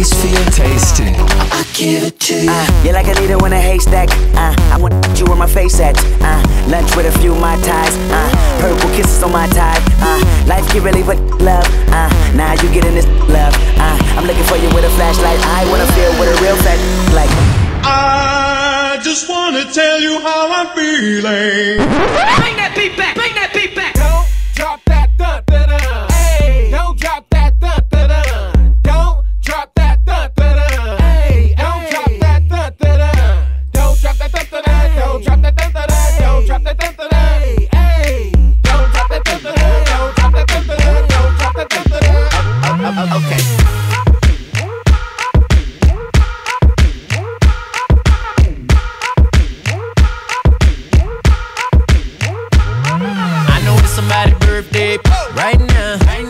taste for your tasting. I give it to you. Uh, you're like a needle in a haystack. Uh, I want you where my face at. Uh, lunch with a few my ties. Uh, purple kisses on my tie. Uh, life can really but love. Uh, now you getting this love. Uh, I'm looking for you with a flashlight. I wanna feel what a real fat like. I just wanna tell you how I'm feeling. Bring that beat back. Bring that beat back. Okay. I know it's somebody's birthday right now, right now,